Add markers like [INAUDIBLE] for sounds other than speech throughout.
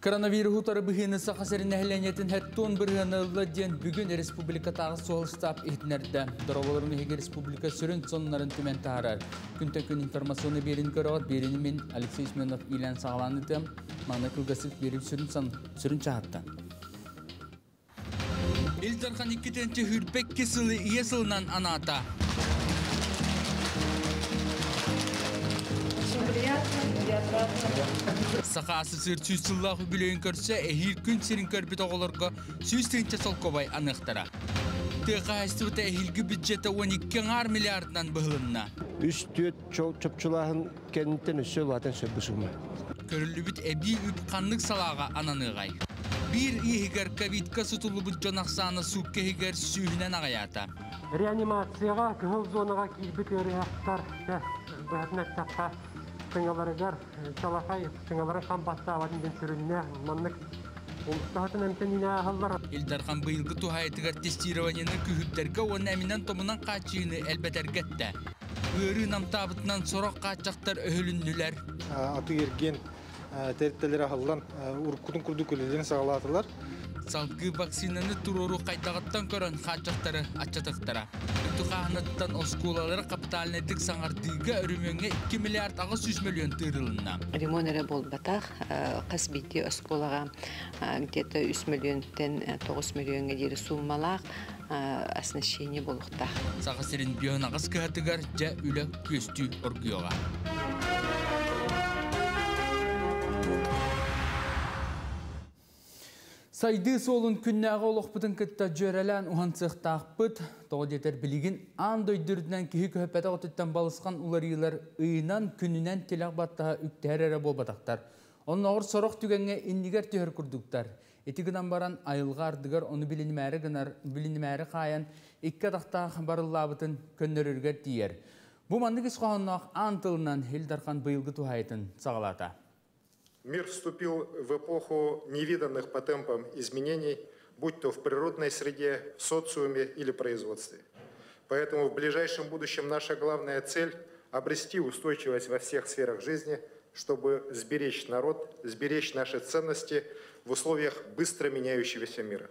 Коронавирусутары бұхыны сақасырын әхленетін әттон бірғанылы ден бүгін республика тағы соғылыстап етінерді. Дұраболарын егі республика сүрін сонларын түмен тағарар. Күнтен күн информационы берін көріғат мен Алексей Сменов илән сағаланы тем, маңна күлгасып беріп сүрін сүрін чағатты. Илдархан 2-тенче хүрбек кесілі иесілінен аната. Сақасы сыр сүйсіллағы бүлейін көрсе, әхил күн сирин көрбіт оғыларға сүйстіңче солковай анықтара. Тыға әстібіті әхилгі бюджеті 12 миллиардынан бұғылынна. Үс түйет чөпчулағын кәнттен үсі латын сөбісіме. Көрілі бүт әбі үп қанлық салаға ананығай. Bir ihgar ковидка сутулу бұт жонақсаны сукке хигер сүйінен ағаята. реанимацияға кыһыл зонаға килбит өріяқтар бәтнәттаққа тыңаларыгар чалахай тыңалары кампатта авадын сүрүнне маннык Улустатын әмтен ине ахаллар Илдархан быйылгы тухайтыгар тестированияны күхүттерге он әминен томунан қачыйыны әлбәтәргетті. Өрі намтабытынан сорок қачақтар өһүлүннүләр. аты ерген терттелер ахаллан уркутун курду күлелен сагалатылар. Салгы вакцинаны туруру қайдағыттан көрін қачақтары ачатықтара. Тұқағыныттан оскулалары капиталнетік саңардыға өріменге 2 миллиард ағы 100 миллион тырылына. ремонтері болбатақ қас бейті осколаға где-то 3 миллионтен 9 миллионға дері суммалақ оснащение болуқта. Саға серін бүйін ағыз кіғатыгар жа үлі көстүй оргиоға. Сайды солын күннәғы олықпытын кітті жөрелән уған цықтақпыт, тоғдетер білігін андой дүрдінен кихі көпәті ғотыттан балысқан уларыйлар ұйынан күнінен телақ баттаға үктәр әрі болбатақтар. Оның ауыр сорық түгенге иннигер түйір күрдіктар. Етігінен баран айылға ардығар оны білінімәрі гынар, білінімәрі қаян, икке тақтақ барыллабытын көннөріргер тиер. Бұл мандық исқоғыннақ антылынан Хилдархан бұйылғы тухайтын сағалата. Мир вступил в эпоху невиданных по темпам изменений, будь то в природной среде, в социуме или производстве. Поэтому в ближайшем будущем наша главная цель – обрести устойчивость во всех сферах жизни, чтобы сберечь народ, сберечь наши ценности в условиях быстро меняющегося мира.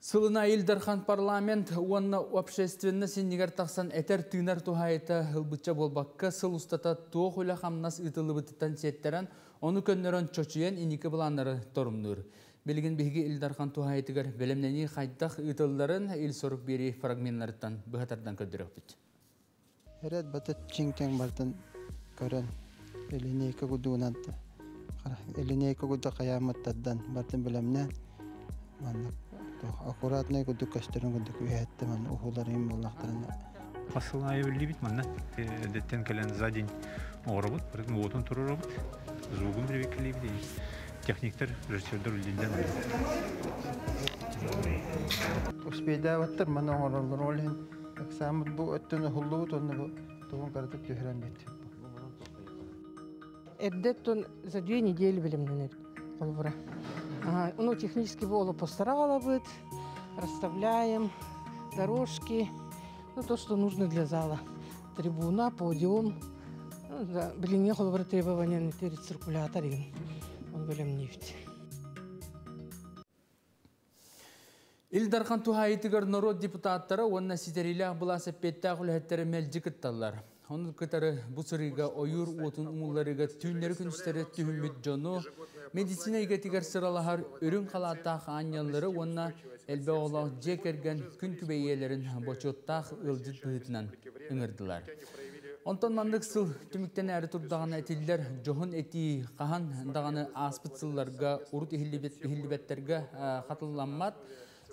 Сылына Илдархан парламент уанна общественны сеннигер тақсан әтер тыынар тухайыта хылбытча болбаққа сыл устата туох үлі қамнас ытылы бұтыттан сеттерен, оны көннерін чочуен иникі бұланары торумныр. Белген беге Илдархан тухайытыгар белемнени қайдақ ытылларын ил сорық бері фрагментларыттан бұғатардан көдірек бүт. Эрет батат чинкен бартын көрөн элинейка гудуунанты. Элинейка гудда каяматтардан бартын билемне. Манна аккуратный гудук кастерин гудук уятты ман ухуларым айы білі бит манна. Деттен кәлен за день оғыры бұд, бір отын тұрыр бұд. Зуғын бір бекілі бит. Техниктер, режиссердер үлденден. Успейда ваттыр мана оғырлар олен. Самыт бу өттөні хуллуут онны бу тугун каратып түһрән бит. Эрдеттон за две недели билимненер олбура. Ага, ну, технически волу постарала быть, расставляем дорожки, ну, то, что нужно для зала. Трибуна, подиум, ну, да, блин, холбура требования на циркулятор, он билим нефть. Илдархан тухайытыгар народ депутаттары онна ситерилях бұла сәппеттақ үләттері мәлжі кытталар. Оның кытары бұсырыға ойыр отын умуларыға түйінлері күністері түйінмет жону, медицина игетигер сыралахар үрін қалаттақ анялары онна әлбе олақ жекерген күн күбейелерін бочоттақ ылжыт бұғытынан үңірділар. Онтон мандық сыл түміктен әрі тұрдаған әтілдер жоғын әти қахан дағаны аспыт сылларға, ұрыт ихілібеттерге қатыланмат,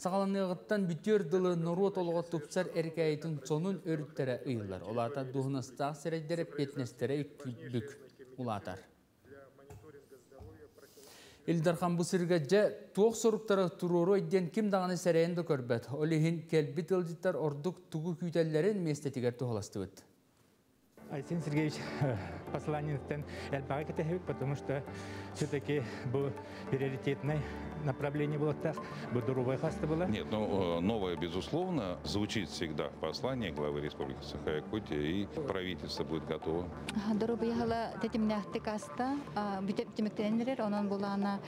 Сағаланығыттан бүтер дылы толуға тұпсар әркәйтін сонун өріттері ұйылар. Олата дұғыныстақ сәрәйдері петнестері бүк ұлатар. Илдархан бұсырға жа туық сұрықтары тұруру өйден кім дағаны сәрәйінді көрбәт. Олихин кәлбіт ылжыттар ордық туғы күйтәлерін местетігер тұғыласты өт. Арсений Сергеевич посланнием Эльбага Кетехевик, потому что все-таки был приоритетное направление было так, бы дуровая хаста была. Нет, ну, э, новое, безусловно, звучит всегда послание главы Республики Саха-Якутия, и правительство будет готово. Дорога яхала тетимнәхте каста, бүтемектенлер, онон булана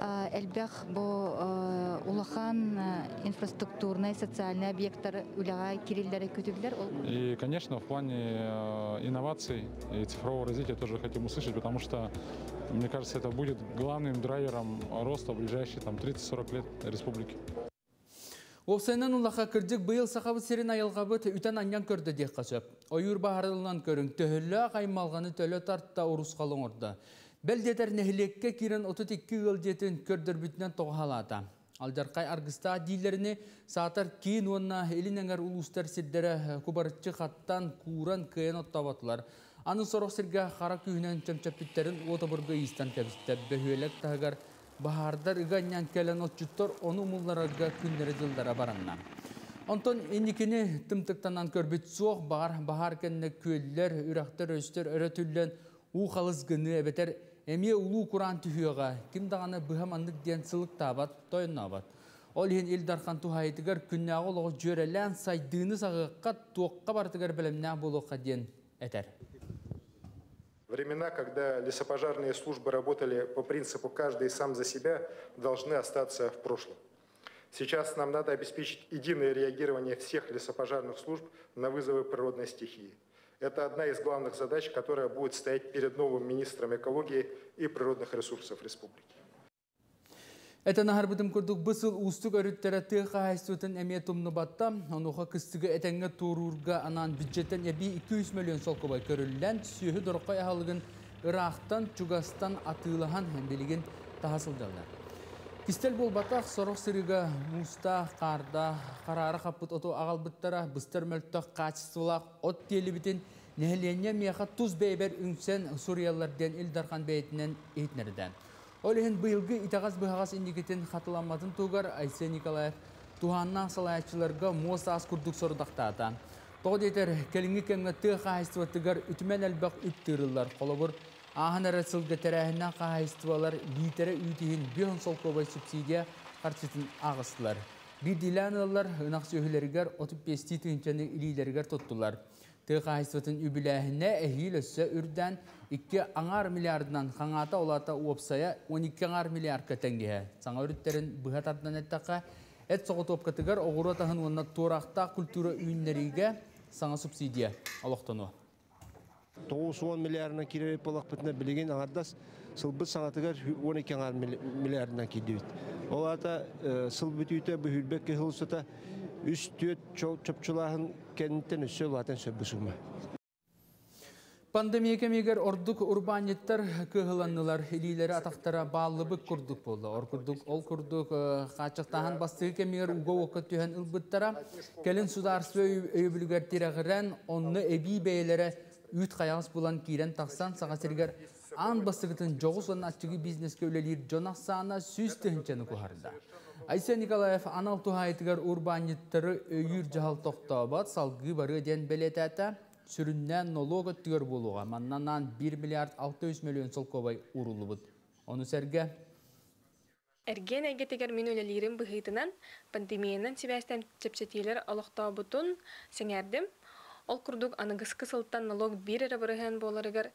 элбэх бу улахан инфраструктурный, социальный объекттар үлягай кирилләре көтүлләр. И, конечно, в плане э, инноваций и цифрового развития тоже хотим услышать, потому что, мне кажется, это будет главным драйвером роста в ближайшие там, 30-40 лет республики. Опсайнан улаха кырдык быйыл сахабы серин айылғабыт үтен аньян көрді дек қасып. Ойыр бағарылынан көрін төхілі қаймалғаны төлі тартта ұрыс қалың орды. Бәлдетер нәхілекке кирен 32 ыл детін көрдір бүтінен тоғалата. Алдарқай аргыста дилеріне саатар кейін онна елінеңер улустар сирдері кубарытчы қаттан куран кыйын оттабатылар. Аны сорок сирге қара күйінен чөмчөпіттерін отобырғы истан кәбісті бөхөлек тағығар Бахардар ыганнян кәлен отчуттор оны мулларага күннері жылдара баранна. Онтон инникини тымтыктанан көрбіт суох бар бахар кенне көллер, үрақтар өстер өрөтүллен у халыс гыны эбетер эмие улуу куран түхүйөга ким даганы быхам андык диен сылык табат, тойнабат. Ол хин илдархан тухайтыгар күннәгы лого жөрелән сайдыны сагыкка туокка бартыгар белемнә булукка диен этер. Времена, когда лесопожарные службы работали по принципу «каждый сам за себя», должны остаться в прошлом. Сейчас нам надо обеспечить единое реагирование всех лесопожарных служб на вызовы природной стихии. Это одна из главных задач, которая будет стоять перед новым министром экологии и природных ресурсов республики. Это нахар бытым көрдік бысыл устук өріттері тыға хайстуытын әме тұмны батта, онуға кыстығы әтәңгі турурга анан бюджеттен әбі 200 миллион сол көбай көрілілен сүйі дұрыққа яғалығын Ирақтан, Чугастан атылыған әмбелігін тахасылдалар. Кистел бол батақ сорық сырыға муста, қарда, қарары қапыт оту ағалбыттара, быстар мөлттақ качестволақ, от телі бітін, нәхілене мияқа туз бейбер үнсен Сурияларден Илдархан бәйтінен ейтнерден. Олehen быйылгы итагаз быхагас индикетен хатыламатын тугар Айсе Николаев туханна салаячыларга моса аз курдук сордактаата. Тоғы детер келинги кемге ты хайстватыгар үтмен әлбақ үттірілер ахан арасылғы тәрәхінен қағайыстывалар битере үйтігін бион сол көбай субсидия қарчытын ағыстылар. Bir dilanılar ınaq söhülerger 35 tüyünçeni iliylerger tuttular. Тыхайсватын үбіләхіне әхил өссі үрден 2 аңар миллиардынан қаңата олата уопсая 12 аңар миллиард кәтәнгеһе. Саңа үріттерін бұхат ардынан әттіқа әт соғы топкатыгар оғыру атағын онна турақта культура үйінлеріге саңа субсидия алықтану. 9-10 миллиардына кире полақ бітіне білеген аңардас сылбыт саңатыгар 12 аңар миллиардына кидебит. Ол ата сылбыт үйті бүхілбек кехылсыта үс түйет чөпчулаһын кенттен өссө латын сөбүсүмө. Пандемия кемегер ордук урбаниттар кыһыланнылар илилери атактара бааллыбык курдук болду. Ор курдук, ол курдук качактахан бастыгы кемегер уго окка түйен ылбыттара келин сударство өйбүлгер тирагыран онны эби бейлере үт каягыс булан кирен таксан сагасыргер ан бастыгытын жогус онна ачыгы бизнеске үлелир жонаксаана сүз тыһынчаны кухарда. Айса Николаев анал тухайтыгар урбаниттары өйір жахал тоқтабат салғы бары ден белетәті сүріннән налога түгер болуға. Маннанан 1 миллиард 600 миллион сол көбай урулы бұд. Оны сәрге? Әрген әгетегер мен өлелерім бұғытынан пандемиянан себәстен чепчетелер алықта бұтын сеңердім. Ол күрдік анығысқы сылттан налог бұрыған боларығар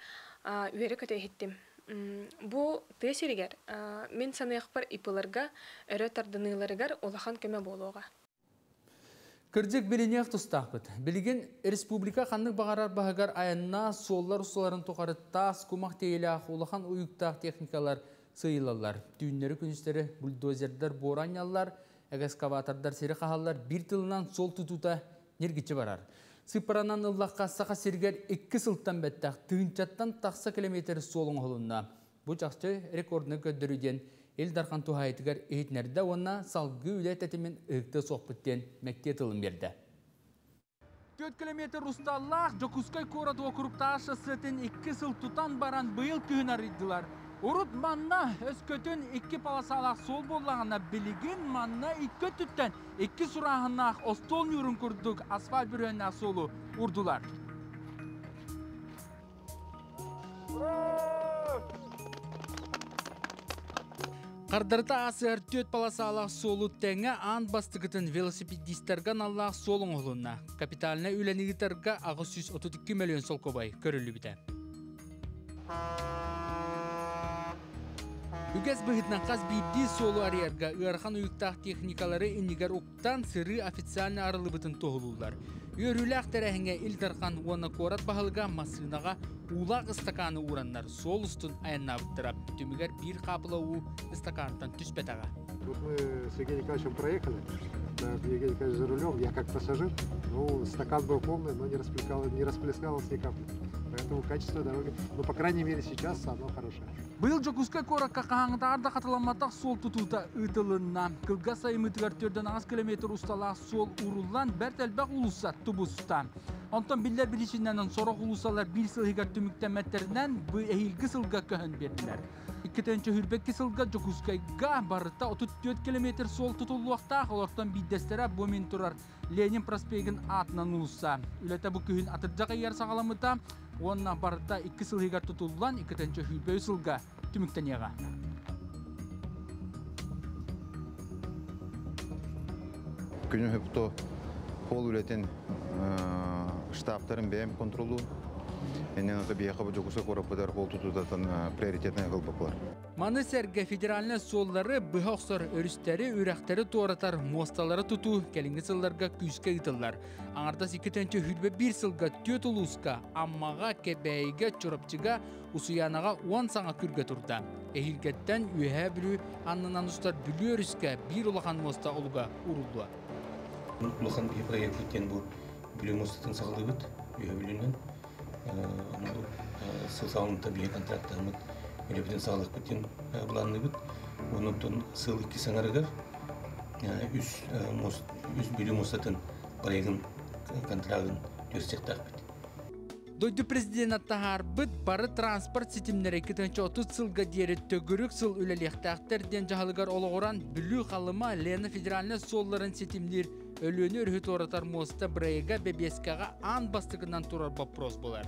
үйері көте еттім. Бу тесеригер мен саныяқпар ипыларга өрө тардыныларыгар олахан көмө болуға. Кырдык билинех тустақпыт. Билген республика ханнык бағарар бағагар аянна соллар усаларын тоқарыттас кумақ тейлі улахан уюктақ техникалар сыйлалар. Түйіннері күністері бульдозердар боранялар, экскаватордар сері қағалар бір тылынан сол тұтута нергечі барар. Сыпаранан ыллаққа сақа сергер 2 сылттан бәттәқ тыынчаттан тақса километр солың холунна. Бұ жақсы рекордны көддіруден Элдархан тухайтыгар эйтнерді онна салғы үлет әтімен ұқты соқпыттен мәкте тылын берді. 4 километр усталлақ Жокускай корат округташы сетін 2 сыл тұтан баран бұйыл күйін арыдылар. Урут манна өз көтін 2 паласалақ сол болағына білігін манна 2 түттен 2 сұрағынақ остол нүрін күрдік асфальт бүрінна солу урдулар. Қардарта асығар төт баласы алақ солу тәңі ан бастығытын велосипедистерген аллақ солың олуна. Капиталына үленігітарға ағы 132 миллион сол көбай көрілі біті. Үгәс бұғытнан қаз бейді солу ариярға ұярхан ұйықтақ техникалары инигер ұқтан сыры официальны арылы бұтын тоғылулар. Үйөрүләк тәрәһеңе илдархан уана корат баһылга масынаға улақ стаканы ураннар сол устун аяннабыттырап түмігер бир қапылау стакантан түспетаға. Вот мы с Евгением Николаевичем проехали, да, Евгений Николаевич за рулем, я как пассажир, ну, стакан был полный, но не расплескалось, не расплескалось ни капли. Поэтому качество дороги, ну, по крайней мере, сейчас оно хорошее. Быйыл жокуска коракка кахаңытаарда катыламатак сол тутута ытылынна. Кылга сайымытыгар төрдөн аз километр усталаак сол уруллан бәртелбак улуса тубуста. Онтон биллер билишиннен сорок улусалар бир сылыгар түмүктәмәттеринен бу эхилги сылга көһөн бердилер. Иккетенче хүрбекки сылга жокускайга барыта 34 километр сол тутулуакта олортон биддестере бумин турар Ленин проспегин атынан улуса. Үлете бу күһүн атыржага яр сагаламыта Онна барыта 2 сылыгар тутулган иккетенче хүрбөй сылга түмүктенега. Күнү хөптө хол үлетен штабтарын бәйім контролу. Энен ата бияқы бұ жоқысы қорапыдар хол тұтудатын приоритетный қылбақлар. Маны сәрге федеральны соллары бұхоқсыр өрістері, үрәқтері туаратар мосталары тұту кәлінгі сылларға күйіске ұтылар. Аңардас 2-тенчі хүрбе бір сылға төт ұлысқа, аммаға, кәбәйге, чұрапчыға, усуянаға 10 саңа күрге тұрда. Эхилгеттен үйе білу, аннынан ұстар бүлі өріске бір ұлақан моста олуға ұрылды. Bir проект өткен бұл бүлі мостатын сағылы бұд, үйе білінен. Сыл сауынта бие sanarıgar. Üst most üst bölüm mostатын проектын контрагын. Дойду президент аттахар бары транспорт сетимнері 230 сылға дері төгірік сыл үлелектәқтерден жағылығар олығыран бүлі қалыма Лена солларын өлөні өрхіт оратар моста бірайға бебескаға ан бастығынан тұрар вопрос болар.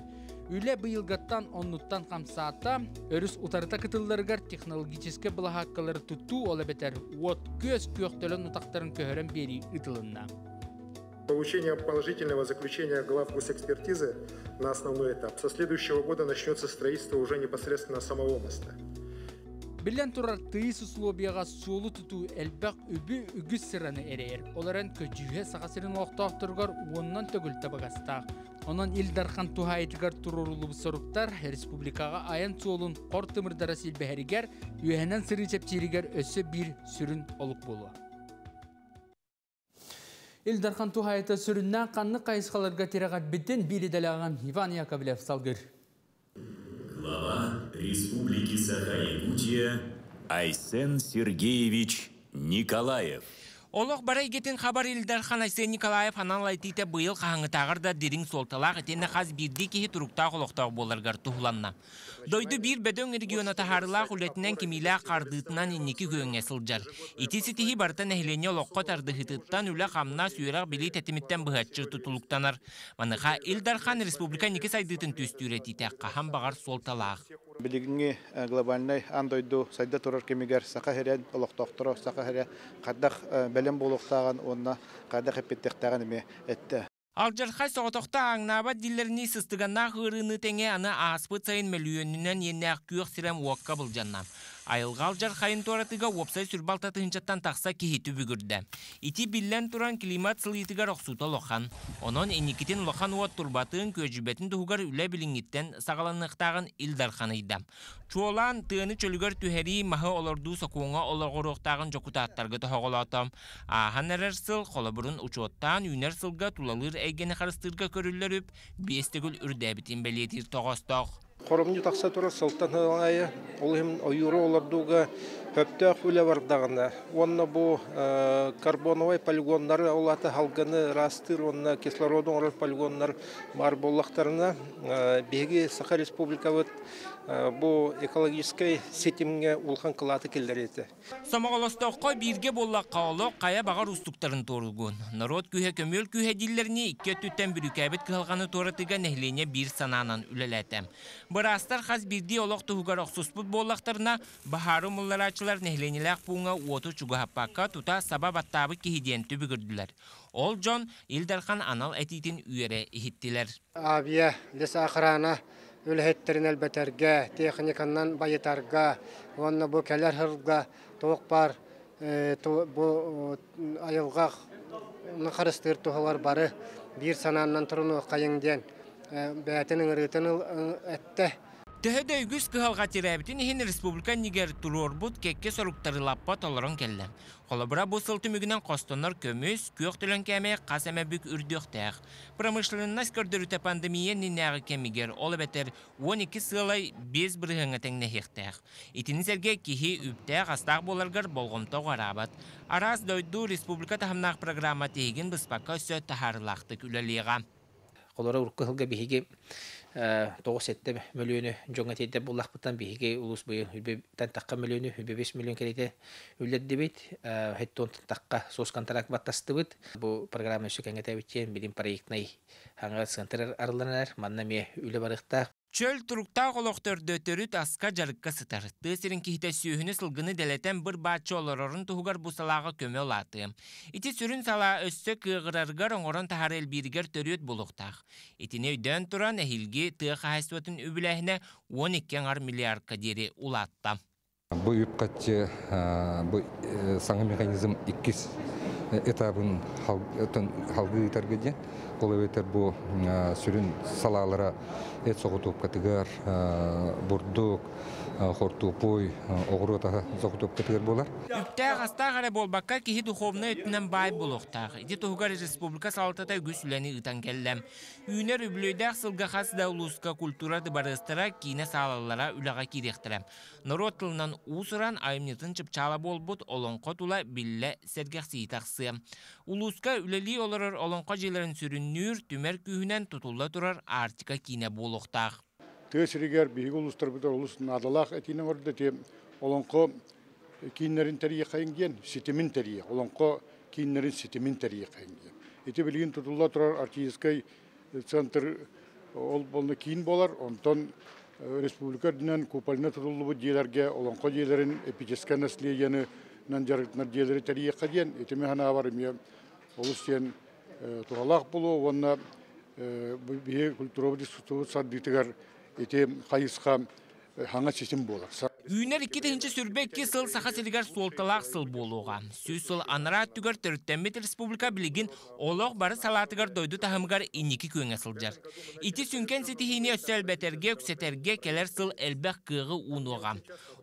Үле быйылгаттан оннуттан қамсаата өріс утарыта кытылларыгар технологическе былахаккалары тутту ола бетер вот көз көқтөлін утақтарын көһөрен бери ытылынна. Получение положительного заключения глав госэкспертизы на основной этап. Со следующего года начнется строительство уже непосредственно самого моста. Билен турар тыйс условияға солу туту әлбәк үбі үгіс сыраны әрер. Оларын көжүйе сағасырын оқтақтырғар оннан төгіл табағастақ. Онан Илдархан тухайтыгар турурулу соруктар республикаға аян солун қортымырдара силбәһәригер үйәнен сыры чепчиригер өсі бір сүрін олық болу. Илдархан тухайты сүріннен қанны қайысқаларға терағат біттен бір едалаған Иван Яковлев салгыр. Глава Республики Саха-Якутия Айсен Сергеевич Николаев. Олық барай кетен хабар елдер Айсен Николаев аналайтыйта бұйыл қаңытағыр да дерің солталақ етені қаз бірді кеге тұрықтақ олықтағы боларғар тұғыланна. Дойды бір бәдөң региона тахарылақ үлетінен кемилә қардытынан иннекі көңе сылжар. Итisi тихи бартан әхлене олыққа тардыхытыттан үлі қамна сүйерақ білі тәтіметтен бұғатчы тұтылықтанар. Маныға Илдархан Республика неке сайдытын түстүретейті қахан бағар солталақ. Билигинги глобальный андойду сайда турар қаддақ бәлем болуқтаған онна қаддақ эппеттектаған эме этте. Алжархай соғытоқта аңнаба диллерini сыстыганна хырыны теңе аны аспы сайын миллионнен енне күйек сирем уаққа бұл жаннам. Айылғал жар хайын торатыга опсай сүрбалта тыынчаттан тақса кихиту бүгірді. Ити биллен туран климат сылыйтыгар оқсута лохан. Онон эникитин лохан уат турбатын көжібетін туғар үлі білінгіттен сағаланықтағын илдарханыйда. Чуолан тыыны чөлігер түхәри маһы олорду сокуңа олорғырықтағын жокутаттарғы тоғолатам. Ахан әрер сыл қолабырын учоттан үнер сылға тулалыр әйгені қарыстырға көрілеріп, бестігіл үрдәбітін бәлетір тоғыстақ. Хоромню тақса тұра сылтан хылайы, ол хем ойыры олардуға хөптөк үле бардағына. Онна бұ карбоновай полигоннары олаты халганы растыр, онна кислородың орал полигоннар бар боллақтарына беги Саха Республика бу экологический сетимге улхан кылаты келдерети. Самоголостоққа бирге болла қаолы қая бағар устуктарын торылгун. Народ күхе көмөл күхе диллеріне икке түттен бүрікәбет кылғаны торатыға нәхлене бір сананан үлеләтем. Бырастар хас бирди олох туһугар оксуспут боллактарына бахары мулларачылар нехленилак пуңа уоту чугахаппакка тута саба баттабы кихиден түбүгүрдүләр. Ол Джон Илдархан анал этитин үйере ихиттилер. Абия лес ахрана үлһеттерин әлбәтәргә, техниканнан байытарга, онны бу кәләр хырга, тоқ бар, бу айылға нахарыстыр тухалар бары, бир сананнан тұруну қайыңден, бәтінің ырытын әтті, Төһөдө үгүс кыһалга тирәбитин иһин республика нигер турорбут кекке соруктарылаппа толорон келле. Холобра бу сылты мүгүнен костонор көмүс, күйөк төлөн кәме касаме бүк үрдөхтәк. Промышленность көрдөрүтә пандемия нинәгы кемигер, ол бетер 12 сылай 5 бирһеңе теңне хехтәк. Итини серге кихи үптәк астак боларгар болгомто гарабат. Арас дойду республика тахымнак программа тахарлактык үлелига. Колора уркыһылга биһиги тоғыз сетте миллионы жоңа тейде бұллақпытан биһиге улус миллион керете үллерди бит хеттон сос контракт программа проектный хаңа центр манна ме Чөл турукта олоқтөрдө төрүт аска жарыкка сытар. Тысырын кихите сүйіні сылгыны дәлетен бір бачы олорорын туғар бұсалаға көме олаты. Ити сүрін сала өссө кыгыраргар оңорон тахар элбиргер төрүт булуқтақ. Итіне өйден туран әхилге тыға хайсуатын үбіләхіне 12 ар миллиардка дери улатта. Бу үпкатчы бу саңы механизм иккис этабын халгы итаргеде. Ол өтер бу сүрін салалара эт соғытуп катыгар бурдук хортупой оғыротаға соғытуп катыгар болар. Үптә хаста гаре болбакка кихи духовна өтінен бай болуқтақ. Иди туғар республика салтата үгіс үләні ытан келләм. Үйнер үблөйдәк сылға хас да улуска культура дыбарыстыра кейіне салалара үліға киректірем. Народ тылынан усыран айымнетін чыпчала болбут олонқо тула билле сергех сийтақсы. Улуска үлели оларыр олонқо желерін сүріннүр түмер күйінен тұтулла тұрар артика кейіне болуқтақ. Төсірігер бейгі улустар бұдар улус надалақ әтінің орды те сетемін тәрие, олонқо кейінлерін сетемін тәрие қайынген. Эти білген тұтулла тұрар артистскай центр ол болны кейін болар, онтон республика дүнен олыс сен туғалақ болу, бие эти хайысқа хаңа чечим болар. Үйнер 2-нче сүрбекке сыл саха селигар солталақ сыл болуға. Сүй сыл анара түгөр төрттенмет республика билигин олоқ бары салатыгар дойду тахымгар инники көңе сылжар. Ити сүнкен сетихини өссел бетерге үксетерге келер сыл элбек кыгы унуға.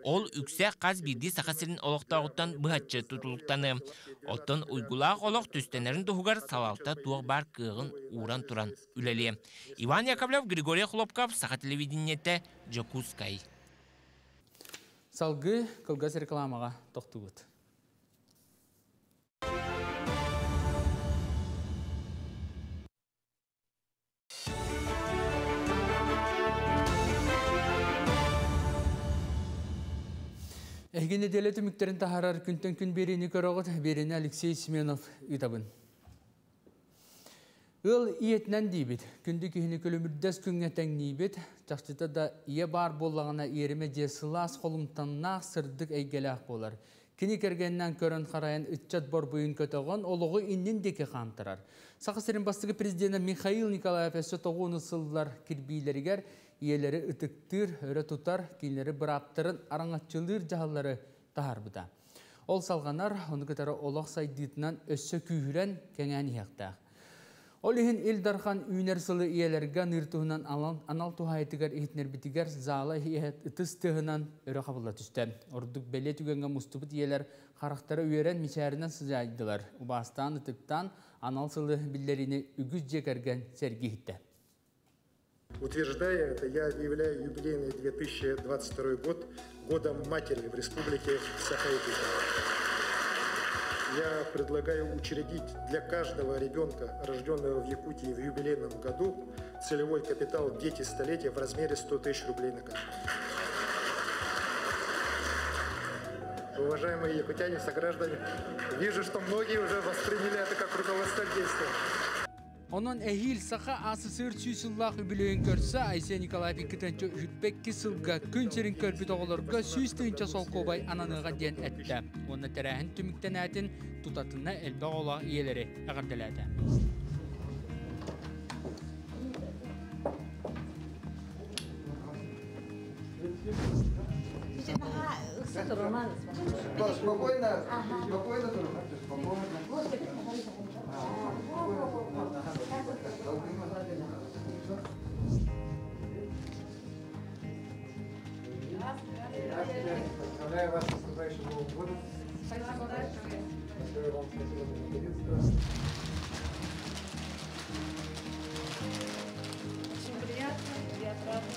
Ол үксе қаз бірді саха селин олоқтағыттан бұхатчы тұтылықтаны. Оттон уйгулақ олоқ түстенерін тұхугар салалта туық бар кыгын уран туран үлелі. Иван Яковлев, Григорий Хлопков, саха телевидениете, Джокускай. Салгы кылгас рекламаға тоқтуғыт. Әйген еделі түміктерін тахарар күнтен күн берені көріғыт, берені Алексей Семенов ұйтабын. Ыл иетнен дейбет, күнді күйіні көлімірдес күнге тәңнейбет, жақшыта да ие бар болағына еріме де сылас қолымтаннақ сырдық әйгеләқ болар. Кені кергеннен көрін қарайын үтчат бор бұйын көтіған олығы иннен деке қантырар. Сақы сірін бастығы президенті Михаил Николаев әсі тоғуыны сылдар кірбейлерігер, иелері үтіктір, өрі тұтар, кейлері бұраптырын араңатчылыр жағалары тахар бұда. Ол салғанар, оны күтары олақ сайдытынан өссі күйірен кәңән яқтақ. Ол ихин Илдархан үйнер сылы иелерге ныртуынан анал тухайтыгар ихтнер битигер зала хиет ытыс тыгынан өрө кабылла. Ордук беле түгенге мустубут иелер характары үйерен мичәрінен сызайдылар. Убастан ытыктан анал сылы биллерини үгіз жекерген серги хитті. Утверждая это, я объявляю юбилейный 2022 год годом матери в республике Саха-Якутия я предлагаю учредить для каждого ребенка, рожденного в Якутии в юбилейном году, целевой капитал «Дети столетия» в размере 100 тысяч рублей на каждого. Уважаемые якутяне, сограждане, вижу, что многие уже восприняли это как руководство к. Онон эхил саха асы сыр сүйсыллах үбілейін көрсі Айсия Николаев икітінші үтбекки сылға күн серін көрбіт оғылырға сүйістейінче сол кобай ананыға ден әтті. Оны тәрәхін түміктен әтін тұтатына әлбә ола иелері әғірділәді. Спокойно, спокойно, спокойно. Поздравляю вас с наступающим Новым годом. Большое вам спасибо за. Очень приятно, я рада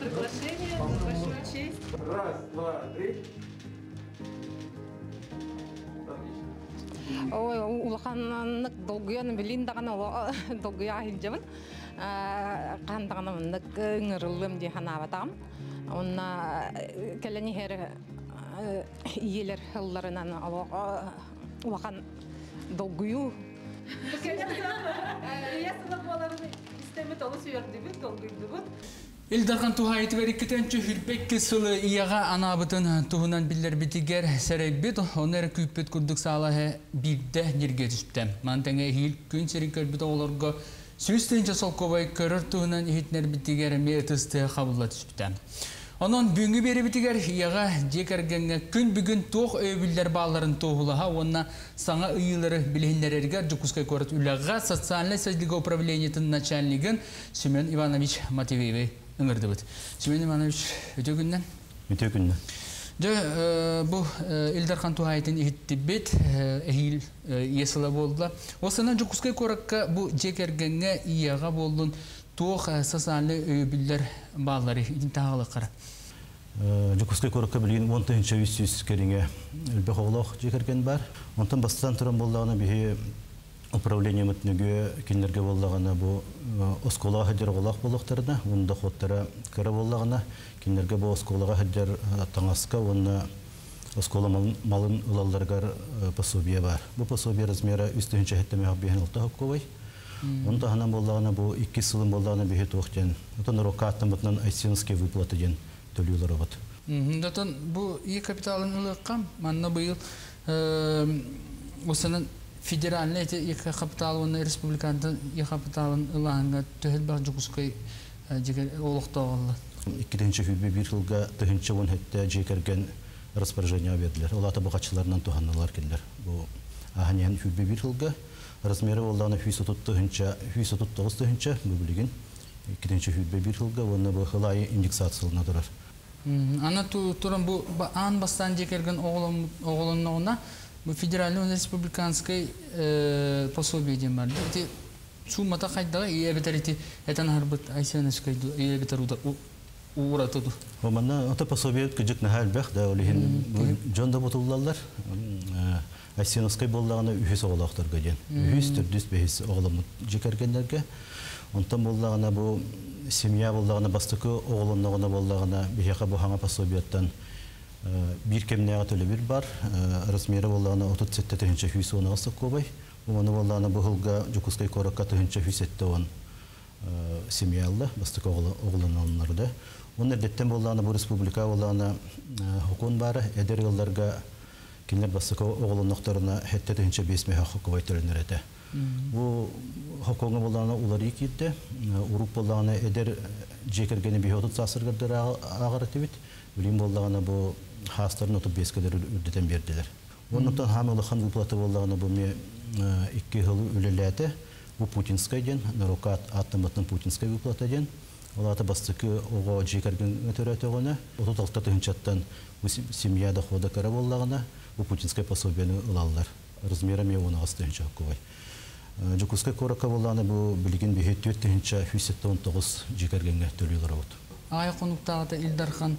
приглашение, за честь. Раз, два, три. Ой, улаханнык долгуян билин дагана [LAUGHS] долгуя хилжабын. Кандагана мындык ыңырылым ди ханабатам. Онна келени хер иелер хылларынан улахан долгую. Я истеме толы сүйердібіт, долгүйдібіт. Илдархан тухайты бериккетен хүлпекке сылы ияға анабытын туһунан биллер битигер сәрейбит, онер күйпет күрдік салахы бирде нерге түспті. Мантаңа хил күн серин көрбіт оларға сүйістейінше сол кобай көрір туһунан ихитнер битигер метісті қабылла түспті. Онон бүгінгі бері бітігер ияға жекергенге күн бүгін тоқ өйбілдер баларын тоғылаға, онна саңа үйілері білігіндерерге жүкускай көріт үліға социальный сәжлігі управлениетін начальнигін Семен Иванович Матвеевой ыңырды бұд. Семен Иванович, өте күннен? Өте күннен. Жö, bu Ildarхан Тухайтын ихитті бет, әйіл есілі болды. Осынан жүкускай көрікке bu жекергенге ияға болдың туох социальный өйбілдер баллары идин тағалы қара. Жукускай коракка билген 10 үс керинге үлбе хоглох жекерген бар. Онтан бастан туран болдағына бихи управление мүтнүгө кинлерге болдағына бу осколага хәдер голак болуктарына, унда хоттара кыра болдағына кинлерге бу осколага хәдер таңаска, онна оскола малын улалларгар пособие бар. Бу пособие размера үстүнчө хәттеме хаббиһен улта хокковай. Онда ханан болдағына бу 2 сылын болдағына бихи туохтен. Отон рокаттан бутнан айсинский выплаты ден төлүлөр бат. Датон бу и капиталын ылыккам, манна быйыл осынын федеральный эти и капитал оны республиканды и капиталын ыланга төһөл бар жугускай. Иккиденче бир жылга он хетте жекерген распоряжение бердилер. Олата багачыларынан туханналар келдер. Бу аханян бир жылга бір жылға, оны бұл хылайы индексациялына тұрар. Ана туран бу ан бастан жекерген оғылынна бу федеральный республиканский пособие дем бар. Эти суммата кайдага ие бетер эти этан харбыт айсенескай ие бетер уда уратыду. Оманна ата пособие кыжык нахал бэх да олихин жонда бутуллалар. Айсеновскай болдағына үхес оғылақтарға ден. Үхес түрдіс бәхес оғылымы жекергендерге. Онтан болдағына бұл семья болдағына бастықы оғылынығына болдағына бейхақа бұл хаңа бір кемнеға төлі бір бар. Размері болдағына 37 түхінші хүйсі оны ғастық көбай. Оны ғылға жүкіскай қораққа түхінші хүйсетті он семьялы бастықы оғылынығынларды. Оны әрдеттен болдағына бұл республика болдағына хукун бары, әдер ғылларға кинлер басыка оголонноктарына хетте хакка вайтырынырыды. Бу хаконга болана улар икидде, уруп эдер жекергени бихотут сасыргырдыр агыры бит. Билим боллагана бу хастарын отуп бескелер үрдетен бердилер. Онуттан хамылы хан выплаты боллагана бу ме икки хылы үлеләте, бу путинская ден, нарукат аттымытын путинская выплата ден. Олата бастыкы ого жекерген өтөрөтөгөнө, 36 тыгынчаттан семья дохода кара боллагана, у путинской пособияны ылаллар. Размерами оны астыынча көбай. Жукускай корака болланы бу билген бихе 4-нче 119 жекергенге төлөйлөр бут. Ай конуктагы Илдархан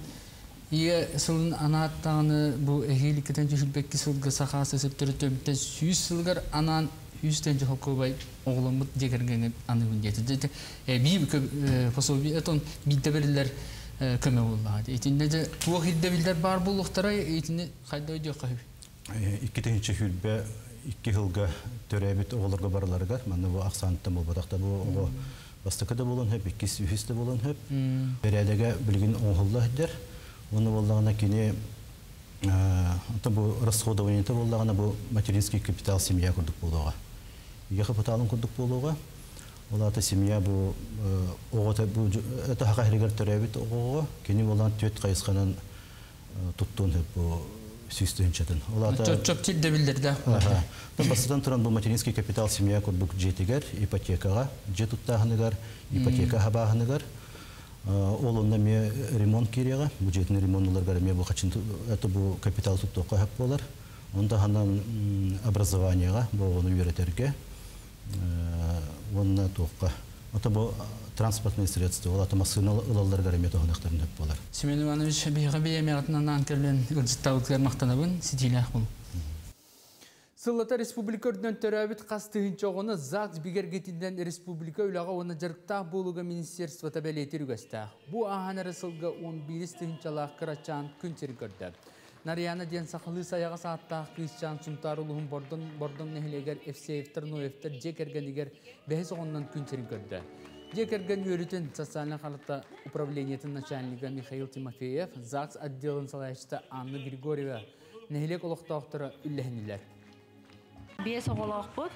Ие сылын анаттағыны бұл әхейліккетен жүшілбеккі сылғы сақасы септірі төмітті сүйіз сылғар анан үстен көбай оғылымыт жекергені аны үндеті. Бейім пособи этон бидде берілер көмө боллады. Этинде же туох илде билдер бар болуқтара этинде қайда өйде қайбы? Икки тенче хүлбе икки хылга төрәбит оголорго бараларыгар манна бу аксанттан болбатакта бу ого бастыкы да болон хөп иккис үхис да болон хөп берәдәгә билгин оңхулла һәдер уны боллагына кини ата бу расходование та боллагына бу материнский капитал семья курдук болуга иге капиталын курдук болуга Олата семья бу огота бу это хака херигер төрәбит ого кини болан төт кайысканан туттун бу сүйстен чатын. Чоп тилде билдирди. Та бастан туран бу материнский капитал семья курдук жетигер ипотекага жетуттагыныгар ипотека хабагыныгар ол онда ме ремонт керега бу жетин ремонтларга ме бу качын это бу капитал туттукка хап болар. Онда ханан образованиега бу университетке онна туққа. Ата бу транспортный средства, ол ата машина ылалар гареме тоғынақтарын деп болар. Семен Иванович бейға бейемеғатынан анкерлен үрдіттауыткер мақтанабын, сетейлі бұл. Сыллата республика өрден төрәбіт қастығын чоғыны ЗАГС бігергетінден республика үліға оны жарықтақ болуға министерство табелетер үгісті. Бұ ағанары сылға 11 стығынчалақ қырачан күн көрді. Нарияна ден сақылы саяға сааттақ қиысчан сұмтарулығын бордон бордон нәхілегер FCF-тір, НОФ-тір жекергенігер бәхес оғыннан күн көрді. Жекерген өрітін социальный халықта управлениетін начальника Михаил Тимофеев, ЗАГС отделын салайшыта Анна Григорьева, нәхілек олықтауқтыры үлләхінілер. Биес оголох бут,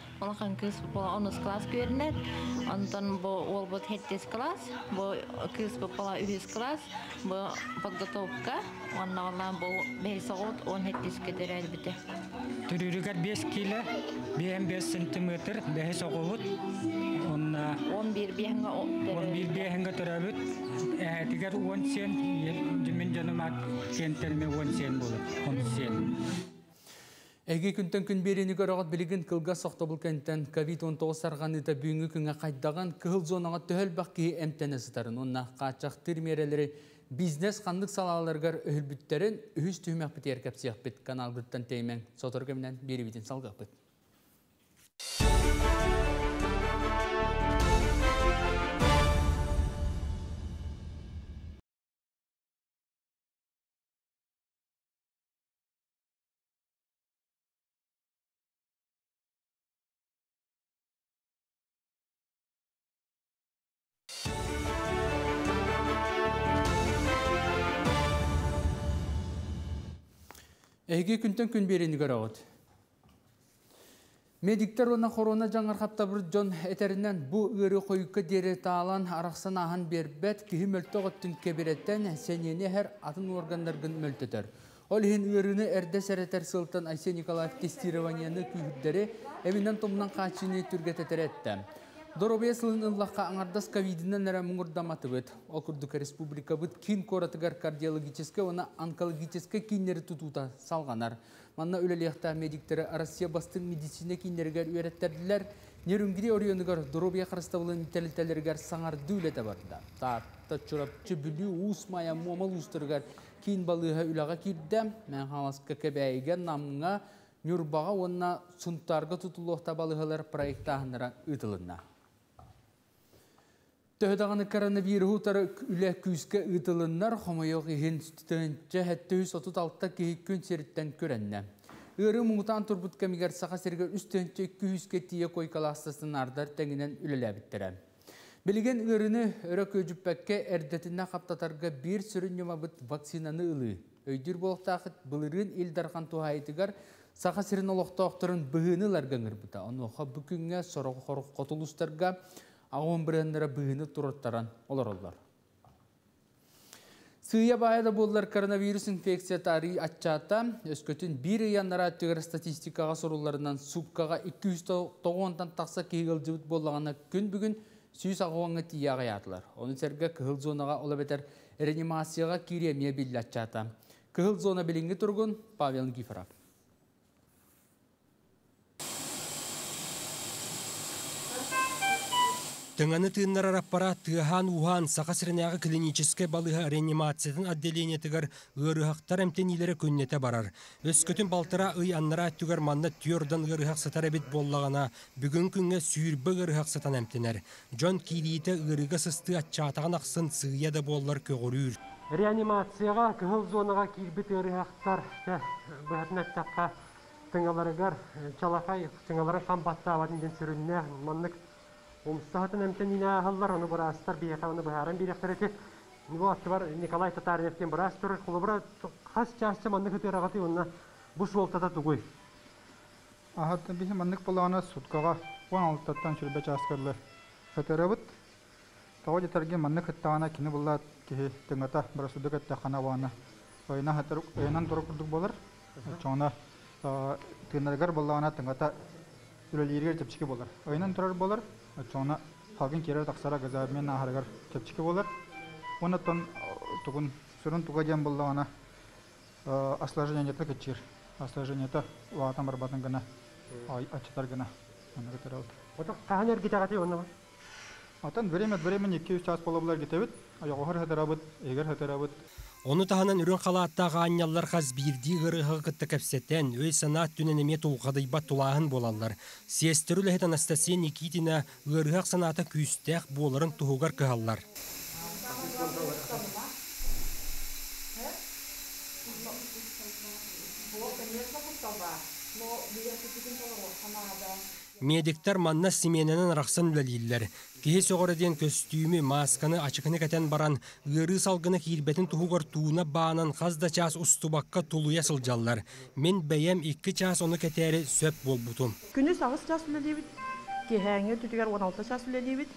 кыз онус класс көрінет, онтон ол бут хеттес класс, кыз бу үхіс класс, бо подготовка, онна олан бо бейс оғыт, он хеттес. Түрүрүгер 5 кило, 5 сантиметр, бейс оғыт, онна 11 бейхенге 11 бейхенге төрәбіт, тигер 10 сен, жүмен жаныма кентелме 10 сен болып, 10 сен. Әге күнтен күн берені көріғат білігін кылға соқты бұл кәнттен COVID-19 сарғаны да бүйінгі күнге қайдаған кығыл зонаға төхіл бақ кейі әмтәні сытарын. Онна қачақ тірмерелері бизнес қандық салаларғар өйілбіттерін үхіс түймәк біт еркәп сияқ біт канал күттен теймен сотыр көмінен бері бітін салғақ біт. Әйге күнтен күн берені көрауыд. Медиктер оны корона жаңар қаптабыр жон әтерінен бұ үрі қойыққа дере таалан арақсан ағын бербәт кихи мөлті ғыттын кебереттен әр атын органдарғын мөлтетер. Ол хин үріні әрді сәрәтер сылтан Айсен Николаев тестированияны күйірдері әмінен томнан қачыны түргететер. Доробия сылын ыллаққа аңардас ковидінен әрі мұңырдаматы. Ол күрдік республика бұд кин коратыгар кардиологическе, оны онкологическе киннері тұтута салғанар. Манна өлелияқта медиктері Россия бастың медицина киннергер үйреттерділер. Нерүнгіде орионыгар Доробия қарыстабылын тәлітелергер саңар дүүлеті барда. Таатта чұрапчы бүлі ұсмая момал ұстыргар кин балыға үлаға кирді. Мен халасқа кәбәйген намыңа Нюрбаға онна сұнтарға тұтылуқта балығалар проекттағыныра ұтылынна. Төһдағаны коронавирустары үлә күске ытылыннар түтінче хәтті үс отут алтта кейік күн серіттен көрәнне. Үрі мұңытан тұрбут кәмігер сақа сергер үстінче күске тие койкаластысын ардар тәңінен үлілі біттірі. Білген үріні өрі көжіппәкке әрдетіне қаптатарға бір сүрін бұт вакцинаны ылы. Өйдір болықтақыт бұлырын илдарған туғайтығар сақа сірін олықтақтырын бұғыны ларғаңыр бұта. Оны оқа бүкінге ағын біріндері бұғыны тұрыттаран олар олар. Сыя байда болдар коронавирус инфекция тари атчата өскөтін бір яннара түгір статистикаға соруларынан супкаға 290-тан тақса кейгіл жібіт болағана күн бүгін сүйіс ағуаңы тияға ятылар. Оны сәргі кығыл зонаға ола бетер реанимацияға киремия білі атчата. Кығыл зона білінгі тұрғын Павел Гифаров. Тыңаны тыыннар араппара тыахан ухан сақасырынағы клиническе балыға реанимациятын отделениетігер ырыхақтар әмтенилері көннете барар. Өскөтін балтыра ый аннара түгер манна түйордан ырыхақ сатар әбет боллағана бүгін күнге сүйірбі ырыхақ сатан әмтенер. Джон Килиите ырыға сысты атчатаған ақсын сыя да боллар көгірір. Реанимацияға кығыл зонаға чалахай тыңалара самбаттаабат инден сүрүннэ маннык умстахатын эмтен ине халлар оны бурастар бияка оны бахаран бирехтерети Нибо бар Николай Татариневтен бурас тур кулубра хас части маннык хытырагаты онна буш волтата тугуй. Ахат бихи маннык булана суткага 16-тан чүрбе часкарлы хытырабыт. Тау жетерге маннык хыттагана кини булла кихи тыңата барасудык аттахана вана. Ойна хатыр ойнан туру курдук болар. Чоңна тынаргар буллана тыңата үлелерге чепчики болар. Ойнан турар болар. Чоңна халкын кері тақсара газабымен ахаргар чепчики болар. Онаттан тугун сүрін туга дем буллана осложнение та кечир. Осложнение та ватан барбатын гына ачтар гына. Аны кетер алды. Гитагаты онна бар. Атан время от времени 2 час полоблар гитебит. Аяғыр хатарабыт, егер хатарабыт. Оны таһанан үрін қалааттағы анялар қаз бирди ғырығы қытты кәпсеттен, өй санат түненеме тұлғадайба тулағын болалар. Сестірі ләхет Анастасия Никитина ғырғақ санаты күйістәқ боларын тұғығар кығалар. Медиктар манна семененен рақсын үлелейлер. Кеhe соғырыден көстүйімі, масканы, ачықыны кәтен баран, ғыры салғыны кирбетін тұғығыр туына баанан қазда час ұстубаққа тулуя сылжаллар. Мен бәйем екі час оны кәтәрі сөп бол бұтым. Күні сағыз час үлелейбіт, кехәңе түтігер 16 час үлелейбіт,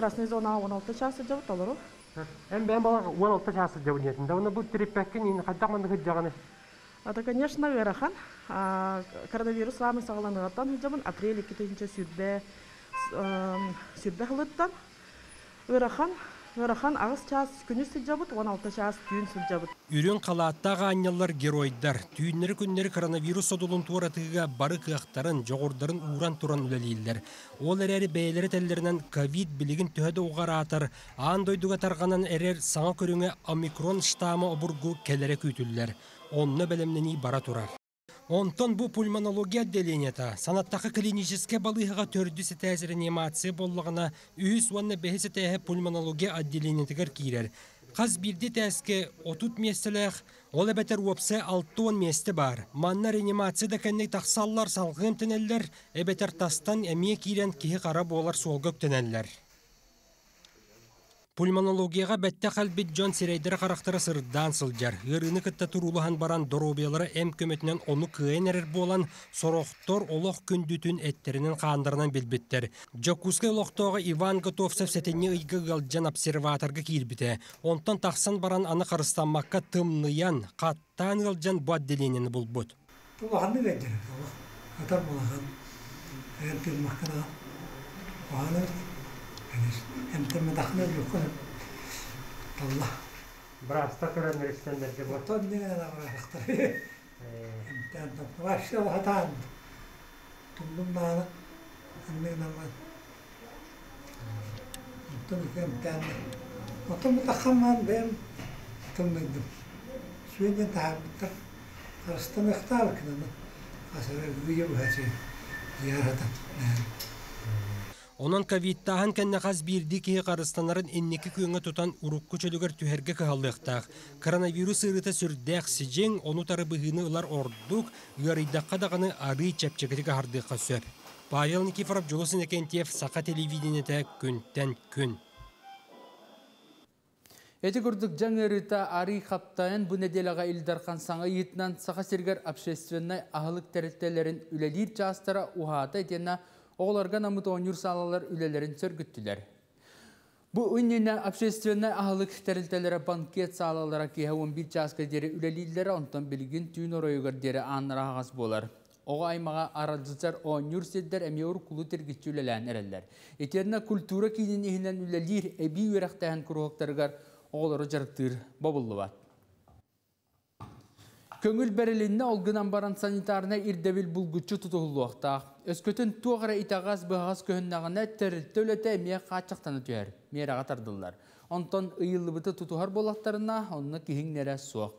красный зона 16 час жауыт олыру. Әм бән бала 16 час жауынетін, да оны бұл ені қайдақ Это, конечно, ырахан. Коронавирус самый сағаланығаттан хыджабын апрель 2 сүрбе сүрбе хылыттан. Ырахан, ырахан ағыз час күні сылжабыт, 16 час түйін сылжабыт. Үрін қалааттағы анялар геройдар, түйіннері күннері коронавирус содулун туаратыға бары кыақтарын, жоғырдарын уран туран үлелейлер. Ол әрәрі бәйлері тәллерінен ковид білігін төхеді оғар атыр, аан дойдуға тарғанан әрер саңа көріңе омикрон штамы обургу кәлері күйтілер. Онны бәлемнені бара турар. Онтон бу пульмонология отделениета санаттақы клиническе балыхыға төрдісі тәзір реанимация боллағына үйіс уанны бәхесі тәхі пульмонология отделениетігер кейрер. Қаз бірді тәске отут местеләқ, ол әбәтер уапсы 6-10 месті бар. Манна реанимацияда кәнней тақсаллар салғын тінеллер, әбәтер тастан әмие кейрен кихи қара болар солгөк тінеллер. Пульмонологияға бәтті қалбет Джон Сирейдер қарақтары сырдан сылжар. Ғырыны кітті тұрулыған баран доробиялары әм көметінен оны күйен әрір болан сороқтор олық күндүтін әттерінің қандырынан білбеттер. Джокускай олықтоға Иван Готовцев сәтіне ұйғы ғалджан обсерваторға кейірбіті. Онтан тақсан баран аны қарыстанмаққа тымныян, қаттан ғалджан бұ отделенені бұл бұд. Бұлағанны бәддер, атар болаған, әр يعني انت ما دخلت الكل الله. براه تفكر ان الاستند الجبل. طني أنا راح اختار أنت أنت واش واحد عند. تقول لنا أني أنا ما تم كم تام وتم تخمن بين تم ندم شوي انت عبتك خلاص تم اختارك أنا عشان الفيديو هاتي زيارتك Онон ковидтаһан кэннэ хас биирди киһи қарыстанарын инники күңө тутан урукку чөлүгөр түһэргэ кыһаллыахтаах. Коронавирус ырыта сүрдээх сижең ону тары быһыны ылар ордук, ыарыйдакка даганы ары чепчегити кахардыахха сөп. Павел Никифоров, Жолосын Экентьев, Сақа телевидениете күнтен күн. Эти күрдік жаңы рыта ари қаптайын бұ неделаға илдархан саңа етінен сақа сергер общественный ағылық тәріттелерін үлелер частара ухата етена оғыларға намыт оңыр салалар үлелерін сөргіттілер. Бұ үннені общественный ағылық тәріттелері банкет салалара кеге 11 частқа дері үлелерлері онтан білген түйін оройығыр дері аныра ағас болар. Оға аймаға аралжызар оңыр седдер әмеуір құлы тергітчі үлелән әрелер. Етеріне культура кейінен ехінен үлелер әбі өрәқтәйін күріғықтарғар оғылары жарықтыр бабылы бат. Көңіл бәрілінне олғынан баран санитарына ирдевіл бұлгүтчі тұтығылы оқта. Өскөтін туғыра итағаз бұғаз көхіннағына тәрітті өлеті әмия қачықтаны түйер, мераға тардылар. Онтон ұйылы бұты тұтығар болақтарына онына кейіңнері суақ.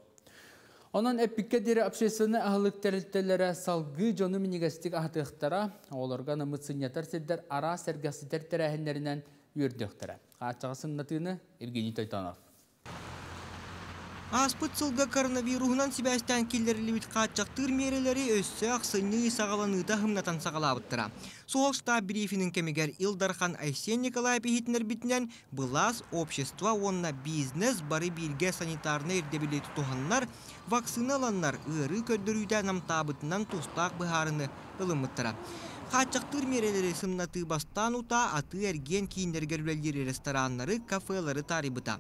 Онан әппікке дері общественный ағылық тәрілттелері салғы жоны мінегістік ағытықтара, оларға намытсынятар седдер ара сәргәсітер тәрәхінлерінен үйірдіқтара. Қачаға сыннатыны Евгений Тойтанов. Аспыт сылга коронавирусынан сибәстән киллерлибит каачактыр мерелери өссө аксыны сагаланыда хымнатан сагалабыттыра. Соғышта брифинин кемигер Илдархан Айсен Николай бихитнер битнен былас общество онна бизнес бары бирге санитарны эрдебиле тутуханнар вакциналаннар ыры көддөрүйдә намтабытынан тустак быһарыны ылымыттыра. Каачактыр мерелери сымнаты бастан ута аты эрген кийиндергер рестораннары, кафелары тарибыта.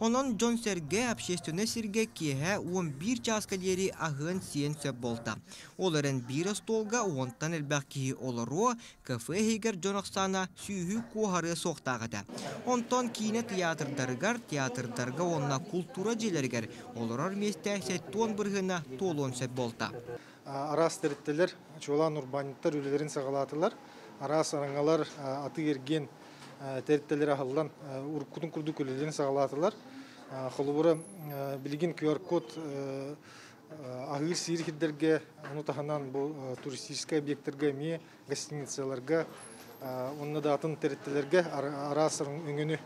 Онон Джон Серге общественный сирге кеһе 11 часка дери агын сиен сөп болта. Оларын бир столга онтан элбәк ки олоро кафе хигер Джоноксана сүйү кухары соқтагыда. Онтон кине театрдаргар театрдарга онна культура жилергер олорор месте сеттон биргына толон сөп болта. Арас тереттелер, чолан урбаниттар үлелерин сагалатылар. Арас араңалар аты ерген тереттелер ахылдан уркутун курду күлелерин сагалатылар. Холубура билигин QR код агыр сир хиддерге ону таханан бу туристический объекттерге ми гостиницаларга онна да атын тереттелерге арасырын өңөнү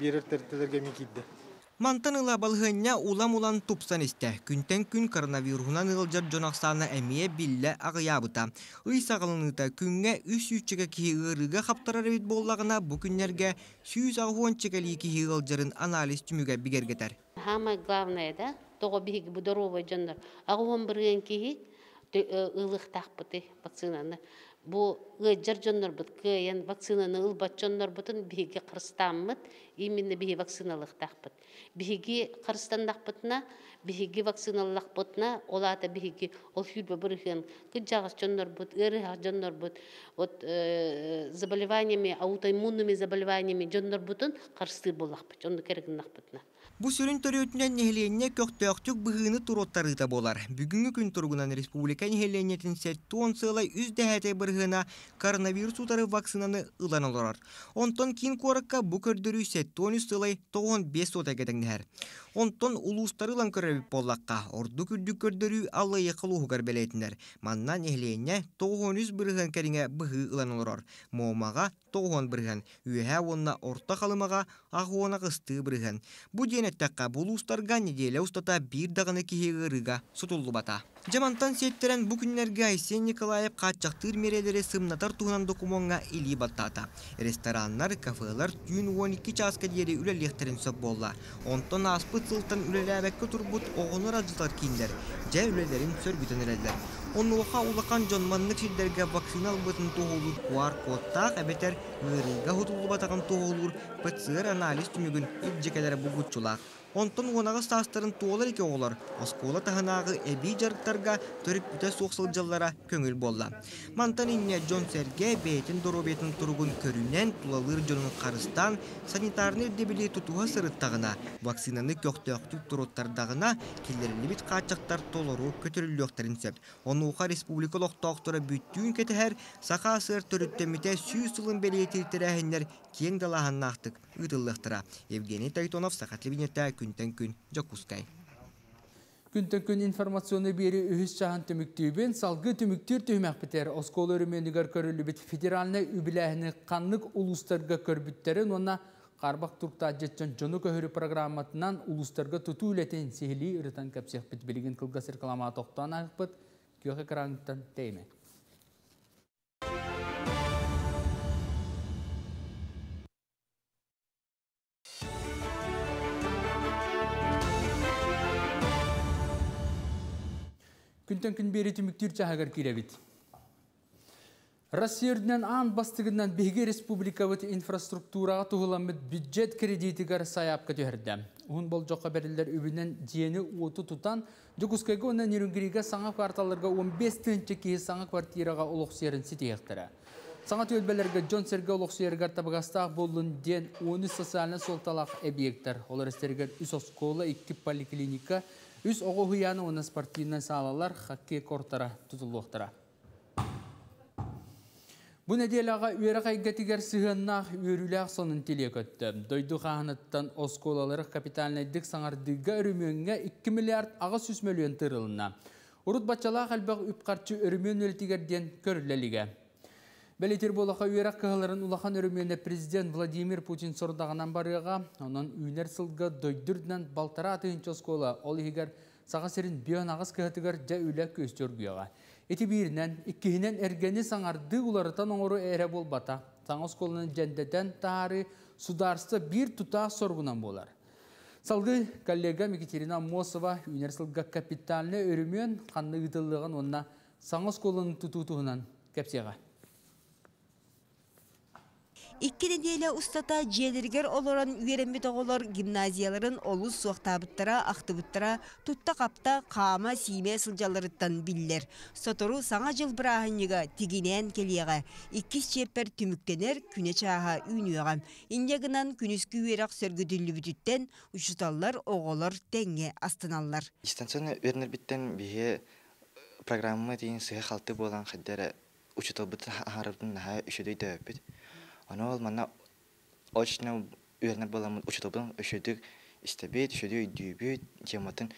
берер тереттелерге ми кидди. Мантан ыла балғынна улам улан тупсан исте. Күнтен күн коронавирусунан ылжар жонақсаны әмие билле ағыябыта. Үй сағылыныта күнге үс үчіге кихи ырыға қаптарар бит боллағына бұл күннерге сүйіз ағуан чекали кихи ылжарын анализ түміге бігергетер. Самое главное, да, того биги будоровый жандар. Ағуан бірген кихи ылық тақпыты вакцинаны. Бу ыджар жоннор бут кыян вакцинаны ылбат жоннор бутун биги кырстаммыт именно биги вакциналык тақпыт. Биги кырстандақпытына биги вакциналлақпытына олата биги ол хүлбе бирген кыджагыс жоннор бут ыры жоннор бут вот заболеваниями аутоиммунными заболеваниями жоннор бутун карсты боллақпыт жонды керегиннақпытына. Бу сүрүн төрөтүнөн нехленне көктөктүк быгыны туроттарыта болар. Бүгүнгү күн тургунан республика нехленнетин сеттон сылай үз дәһәте быргына коронавирус утары вакцинаны ылан олорар. Онтон кин коракка бу көрдөрү сеттон үз сылай 95 сота кетеңнәр. Онтон улустары лан көрөбүп боллакка орду күрдүк көрдөрү алла якылуугар белетинер. Манна нехленне 93 быргын кериңе быгы ылан олорар. Момага тоғон бірген, үйәһә онна орта қалымаға ағуына қысты бірген. Бұ денеттаққа бұл ұстарға неделе ұстата бір дағыны кехегі рыға сұтылы бата. Жамантан сеттерен бу күннерге Айсен Николаев качактыр мерелери сымнатар туһунан докумонга или баттата. Рестораннар, кафелар түйін 12 часка дери үлелехтерин сөп болла. Онтон аспыт сылтан үлеләбәккө турбут оғыныр ажытар киндер. Жә үлелерин сөргүтен элелер. Онуға улақан жонманны шилдерге вакцинал бытын тоғылыр куар коттақ әбетер хутулы батаған тоғылыр ПЦР анализ түмігін үбжекелері бұғытчулақ. Онтон онағы стастарын туолар еке оғылар. Оскола таханағы әбей жарықтарға төріп бүті соқсыл жыллара көңіл болла. Мантан инне Джон Серге бейтін доробетін тұрғын көрінен тулалыр жонын қарыстан санитарны дебілі тұтуға сырыттағына, вакцинаны көқтөқтік тұроттардағына келерілі бит қачақтар толыру көтіріліоқтарын сөп. Оны уқа республика лоқтоқтыры бүттүүн кетіхер сақа сыр төріттеміте сүй сылын белетіртірәхінлер кең далаханнақтық ұтылықтыра. Евгений Тайтонов, Сақатлы Бинетті, күнтен күн, Жокускай. Күнтен күн информационы бері үхіс жағын түміктүйбен салғы түміктер түхмәк бітер. Оскол өріменігер көрілі біт федералны үбіләхіні қанлық ұлыстарға көрбіттерін онна Қарбақ тұрқта жетчен жоны көхірі программатынан ұлыстарға тұту үлетен сехілі үрітан кәпсек біт білген қылғасыр қалама тоқтан ағып қараңыттан тейме. Күнтен күн бері түміктер чағығар келебіт. Россияден ан бастығынан беге республикавыт инфраструктураға тұғыламыд бюджет кредитігер саяпқа төхірді. Он бол жоққа берілдер үбінен жиені оты тұтан, жүкіскайға онын ерінгіріге саңа кварталарға 15 түнчі кейі саңа квартираға олық серін сетеқтірі. Саңа төлбелерге Джон Серге олық сергер табығастақ болын ден 10 социалны солталақ объекттер. Олар істерген үс оскола, 2 поликлиника, үс оғы хыяны оны спортивный салалар хоккей кортара тұтылуқтыра. Бұ неделяға үйері қайгатигер сығыннақ үйеріләқ сонын теле көтті. Дойды қағыныттан осколалары капиталнайдық саңардыға үрімеңге 2 миллиард аға сүз миллион тырылына. Урут бачалақ әлбәқ үпқарчы үрімен өлтігерден. Бәлетер болақа үйерақ кығыларын улахан өрімене президент Владимир Путин сордағынан барыға, онын үйнер сылға дойдырдынан балтара атыынчы оскола ол егер саға серін бион ағыз кығатығар жа көстер гүйаға. Эти биринен, иккihinen эргени саңарды уларытан оңыру әрі болбата. Саңыз колының жәндеден тары сударсы bir тута соргунан болар. Салгы коллега Екатерина Мосова универсалга капиталны өрімен қанны ұтылығын онна саңыз колының тұтутуынан кәпсеға. Икки неделе устата жиелергер олоран үйеренбет оғолор гимназияларын олус суақтабыттара, ақтыбыттара, тутта қапта қама симе сылжаларыттан биллер. Сотору саңа жыл бірағынеға тигинен келияға. Иккис чеппер түміктенер күне чаға үйнүйіға. Инегінан күніскі үйерақ сөргүділі бүтіттен ұшыталар оғолор тәңе астаналар. Дистанционно вернер биттен бие программа дейін сыға қалты болан қаддары учеталбыты харыбын наға үшөдөй дөбіт. Оны ол мана очно үйернер боламын учеталбын үшөдік истебет, үшөдөй үйдүйбет, тематын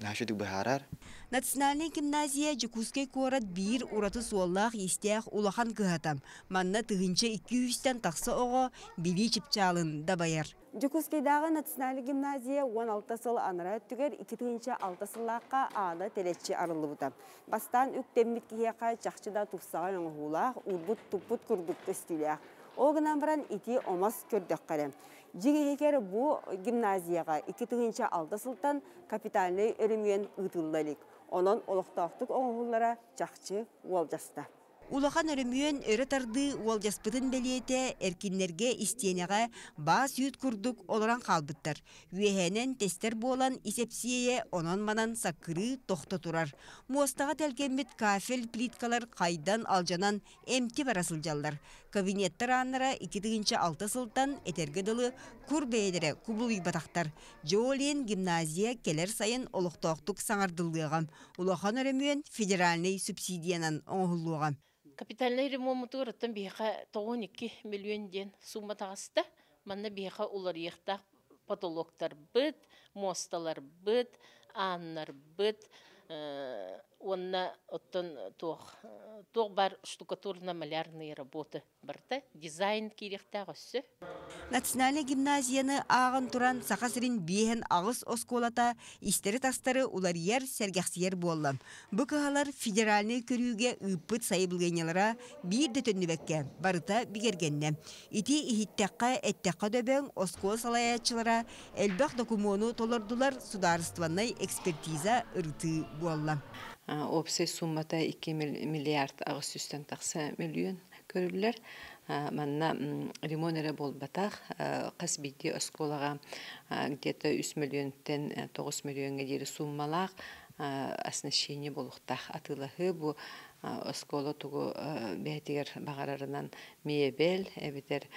нахшөдік бахарар. Национальный гимназия Жукускай корат бир ураты суоллах истях улахан кыхатам. Манна тыгынча 200-тен тақсы оғы били чипчалын да баяр. Жукускайдағы национальный гимназия 16 сыл анара өттігер 2-6 сыллаққа аны телетчі арылы бұта. Бастан үк теммит кияқа жақшыда тұпсаға өңғулақ, ұлбұт тұппұт күрдікті стилях. Оғынан ити омас көрдік қарам. Жигекер бұ гимназияға 2-6 сылтан капитальный өрімген ұтылдалик. Онын олықтақтық оңғулара жақчы уалжаста. Улахан өрөмүйөн өрө тарды уол жаспытын белиете эркиннерге истиенеға баас ют курдук олоран қалбыттар. Үйехенен тестер болан исепсие онон манан сакыры тохто турар. Муостаға тәлгенбет кафел плиткалар қайдан алжанан эмти барасылжаллар. Кабинеттер аннара 2-6 сылтан этерге дылы кур бейдері кубулуй батақтар. Жолиен гимназия келер сайын олықтоқтук саңардылыгам. Улахан өрөмүйөн федеральный субсидиянан оңғылуғам. Капитальный ремонт ураттан биха 12 миллион ден сумма тагыста. Манна биха улар яхта потолоктар бит, мосталар бит, аннар бит. Онна оттон тох тох бар штукатурно-малярные работы барта дизайн кирехта гөссө. Национальный гимназияны ағын туран сақасырын биehen ағыс осколата истері тастары уларияр сәргәқсиер боллам. Бұ кығалар федеральный көрүүге ыппыт сайыбылғайнялара бір дөтөннүбәкке барыта бигергенне. Ити ихиттәққа әттәққа дөбәң оскол салаячылара әлбәқ докумону толордулар сударстваннай экспертиза ырты боллам. Опсай суммата 2 миллиард ағыс үстен тақса миллион көрілер. Манна ремон эре болбатах, қас бидди осколага где-то 3 миллионтен 9 миллионга дери суммалақ оснащение болуқтақ атылығы бу оскола тугу бәтигер бағарарынан мебель, эбитер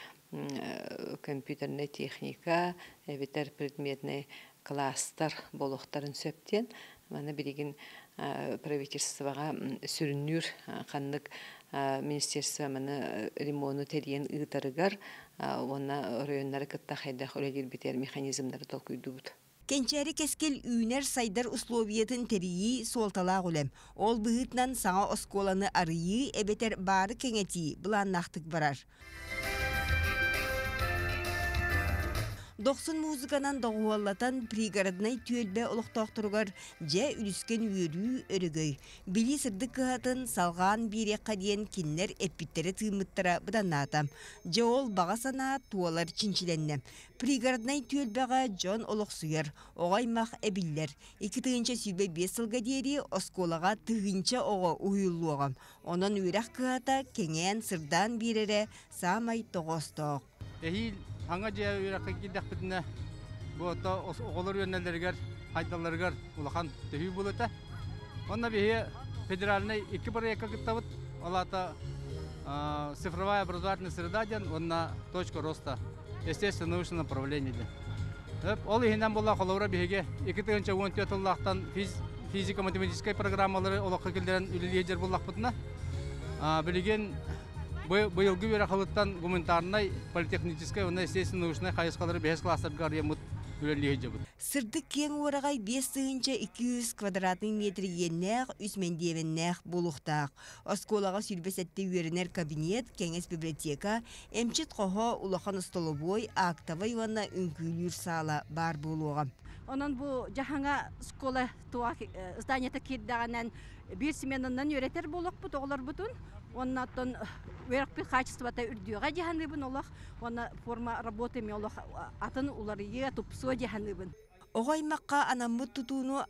компьютерный техника, эбитер предметный кластер болуқтарын сөптен. Мана билигин правительствоға сүрүнүр қаннык министерство маны ремонту терген ыытарыгар онна районнары кытта хайдах өлегир битер механизмдары толкуйдубут. Кенчәри кескел үйнер сайдар условиятын терии солталақ үлем. Ол бұғытнан саңа осколаны арыйы әбетер бары кеңети бұланнақтық барар. 90 музыканан доғуаллатан пригороднай түөлбе олықтақтырғар жә үліскен үйірі өрігөй. Били сырды кығатын салған бире қадиен киннер эппиттері тыымыттыра бұданатам. Жа ол баға сана туалар чинчиленне. Пригороднай түөлбеға жон олықсуер, оғаймақ әбіллер. Екі тыынча сүйбе бес сылға дери осколаға бирере самай тоғостоқ. Эхил аңа же үрәккә кидәк битне бу то оголор йөннәләргәр хайдаларгар улахан төһү булыта. Онна бие федеральный ике бер яка китабыт алата цифровая образовательная среда ден онна точка роста естественно научное направление ден. Ол ихинен була холора биге 2014 еллактан физика математическая программалары олакка келдерен үлележер буллак бутна. Билеген быйылгы бері халыттан гуманитарный политехническая оны естественно научный хайысқалары бес үлелие жабыт. Сырдык кең орагай 5 сыгынча 200 квадратный метр еннәк, үсмендиевеннәк булуқтақ. Осколаға сүрбесетті үйерінер кабинет, кеңес библиотека, эмчит қоға улахан столовой, актава иванна үңкүлүр сала бар болуға. Онон бу жахаңа школа туа зданията кирдаганан бир сменанан өретер болок бут оглар бутун. Оннаттан верх би качеството үрдүгө жаханыбын олох, онна форма работы атын уларые тупсо жаханыбын. Оғаймаққа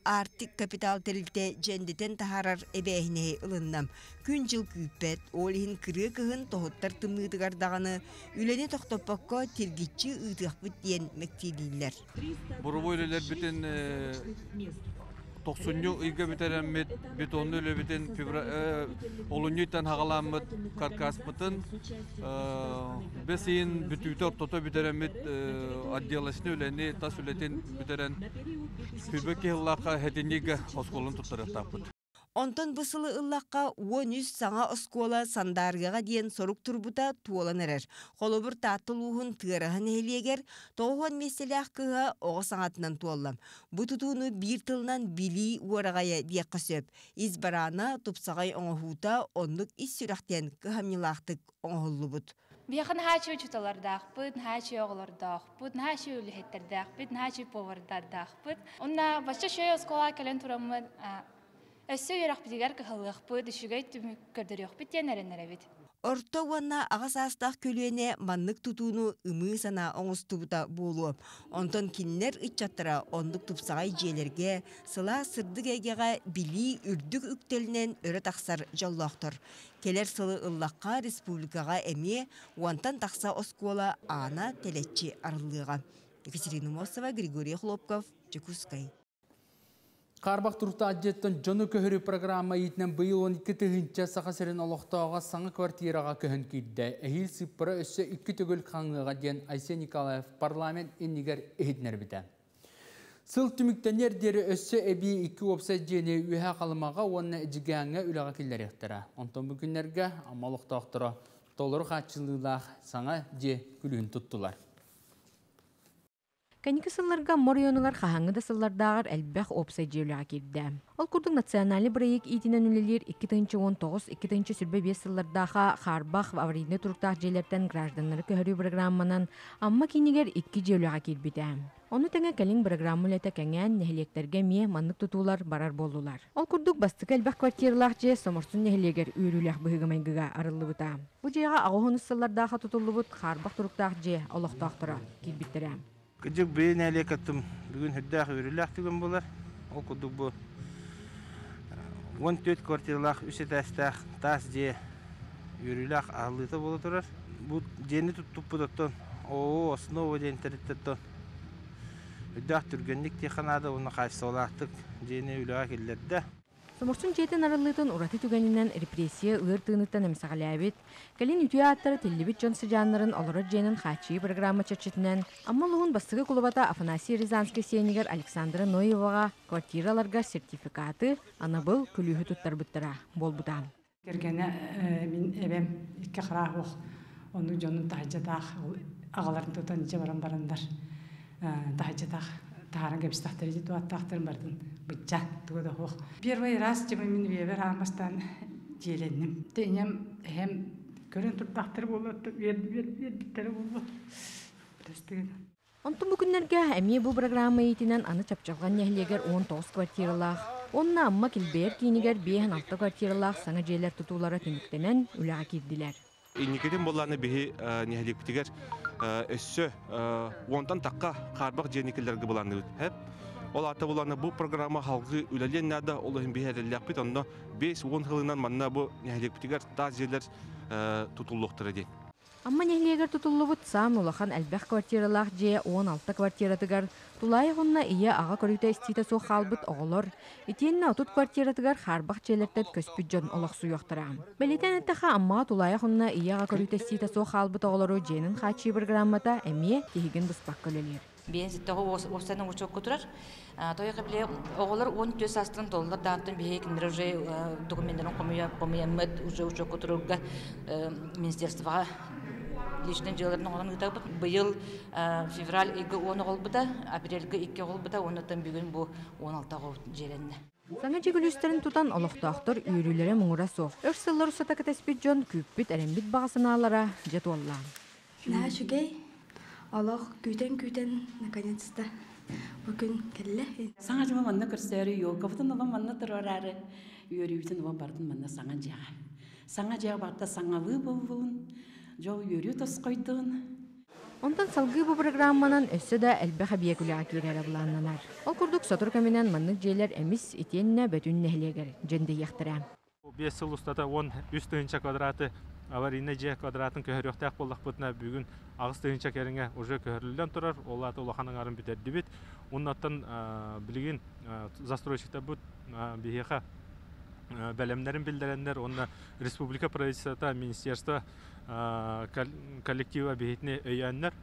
артик капитал тәрілте жәндетен тахарар әбәйіне ылыннам. Күн жыл күйпет, олихин кыры кығын тоғыттар тымныдығардағаны, үлені тоқтоппаққа тергетчі ұйтықпыт ден мәктелейлер. Бурубу үлелер битен 90 ыйга битереммит, бетонны үле битен олуньюйтан хагаламмыт, каркаспытын, бесин бүтүтөр тото битереммит отделашны үлени тас үлетен битерен күбөк хиллака хетинига осколун туттарыктаппыт. Онтон бысылы ыллаққа 13 саңа оскола сандарғаға дейін сорук турбута туолан әрер. Холобыр таттылуғын тығырағын әлегер, тоғын меселі аққыға оғы саңатынан туоллам. Бұ тұтуыны бір тылынан били уарағая дейққа сөп. Избарана тупсағай оңахута онлық ис сүрақтен кыхамнилақтық оңахулы бұд. Бияхан хачы учуталардах бут, хачы оғлардах бут, хачы үліхеттердах бут, хачы повардардах бут. Онна башча шөй оскола кәлен турамын Өссө бит. Орто уанна агас астах көлүене маннык тутууну ымы сана оңустубута болу. Онтон киннер ыччаттара ондук тупсагай жээлерге, сыла сырдык эгега били үрдүк үктелинен өрө таксар жоллоктор. Келер сылы ыллакка республикага эми уантан такса оскола ана телечи арылыга. Екатерина Мосова, Григорий Хлопков, Чекускай. Қарбақ тұрта әдеттен жоны көхірі программа етінен бұйыл 12 түгінші сақасырын олықтауға саңы квартираға көхін кейді. Әйіл сыппыры өсі 2 түгіл қаңыға ден Айсен Николаев парламент енігер ехіднер біді. Сыл түміктенер дері өсі әбі 2 опса жені үйе қалымаға оны әжігәңі үліға келдер ектірі. Онтон бүгінлерге амалықтақтыры толыры қатшылығылақ саңа же күлігін тұттылар. Кәнекі сылларға морионылар қағаңы да сыллардағыр әлбәқ опсай жеуліға келді. Ол күрдің национальный проект итінен үлелер 2019-2020 сүрбе 5 сыллардағы қарбақ аварийны тұрықтақ жерлерден гражданлары көхірі программанан амма кейнегер 2 жеуліға келбеді. Оны тәңе кәлін программы ләті кәңән нәхілектерге ме маннық тұтулар барар болулар. Ол күрдік бастық әлбәқ квартиралақ же соморсын нәхілегер үйріләқ бұғығымайгыға арылы бұта. Бұ жеға ағуғын сыллардағы тұтулы бұт қарбақ тұрықтақ же олықтақтыра келбеттірі. Кыжык бейін әле каттым. Бүгін хүддәқ үріләқ түген болар. Ол күдік бұл. 14 квартиралақ үсет әстәқ тас же үріләқ ағылыты болы тұрар. Бұл жені тұттып бұдаттан. О, основа ден тәріттеттен. Хүддәқ түргенлік теканады, оны қайсы олақтық жені үліға. Соморсун жетен арылытын ураты түгенинен репрессия ыр тыыныттан эмсагалябит. Калин үтүе аттары теллибит жон сыжаннарын олорот женин хачи программа чачытынан. Амма лугун бастыгы кулубата Афанасий Рязанский сенигер Александра Ноевага квартираларга сертификаты ана был күлүхү туттарбыттара болбутан. Кергене мин эбем tahajataq тааран кепстахтар же туаттахтар бардын быча тугада хох первый раз же мен вебер амастан желенним тенем hem көрөн туртахтар болот бер бер бер болот Онтун бүгүннерге әмие бу программа итинен аны чапчалган нәһлегер 19 квартиралах. Онна амма килбер кинигер 5-6 квартиралах саңа жерлер тутулары түнүктенен үләгә кирдиләр. Иникетин болланы биһи нәһлектигер өссө онтан такка карбак женикелерге буланы хеп. Ол ата буланы бу программа халгы үләлен нада олын биһәрелләк бит онда 5-10 хылынан манна нәһлектигер таз жерлер тутуллуктыры ди. Амма нехлегер тутуллубут саам улахан әлбәх квартиралах же 16 квартиратыгар. Тулай хунна ия ага көрүтө истите су халбыт оголор итиенна отут квартиратыгар харбах челертет көспүт жон олох суюктара белетен эттеха амма тулай хунна ия ага көрүтө истите су халбыт оголору женин хачи программата эми тихигин буспак көлөлер биен ситтого останы учок кутурар той кабле оголор 14 састын доллар дантын бие киндер уже документтарын комуя комуяммет уже учок кутурга министерствога личный жыларын оңан ытабыт быйыл февраль иге он оголбута апрельге икки оголбута онотон бүгүн бу он алтагы жеренне Саңа жегілістерін тұтан олықтақтыр үйрілері мұңыра соқ. Өш сыллар ұсата кәтеспет жон күппіт әрембіт бағасыналара жет олла. На шүгей, олық күйтен-күйтен, наконец-то, бүгін келі. Саңа жыма манна көрсәрі йолка, бұтын оба манна тұрарары, үйері бүтін оба бардың манна саңа жаға. Саңа жаға барта саңа вы болуын, жол үйері тос қойдың. Онтан салгы бу программанан өссө да әлбәхә биекүләгә кирәре буланнанар. Ол курдук сотур каминан маннык җейләр эмис итенне бөтүн нәһлегер женде яхтыра. 5 жыл устата 10 үз тыгынча квадраты аварийный же квадратын көһөрөктәк булдык бутна бүгүн агыс тыгынча кереңе уже көһөрлүлән турар олаты улаханың арын битерди бит уннаттан билигин застройщикта бут бихеха бәлемнәрен билдерәннәр онна республика правительства министерство коллектива бихитне өйәннәр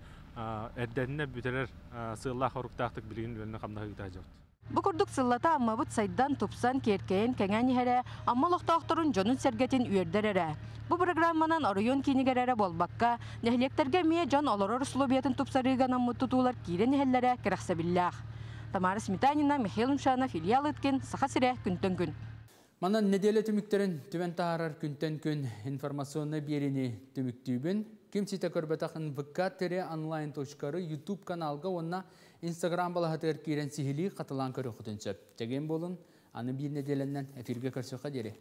эрдәнне бүтерер сыылла хоруктактык билигин бөлне камнагыта жот Бу курдук сыллата аммабыт сайдан тупсан керкейен кәңән иһәре, амма лохтоохторун жонун сәргәтин үердерәре. Бу программанан оройон кинигерәре болбакка, нәһлектерге мие жон олорор условиятын тупсарыган аммы тутулар кирен иһәлләре кирәхсәбилләх. Тамара Сметанина, Михаил Мшанов, Илья Лыткин, Сахасире, күнтөн күн. Манан неделе түміктерін түбен тағарар күнтен күн информационны беріне түміктүйбін. Кемсите көрбетақын ВК тере онлайн YouTube каналға онна Instagram балағатығыр кейрен сихили қатылан көрі құтынсып. Теген болын, аны бір неделеннен эфирге көрсіға дере.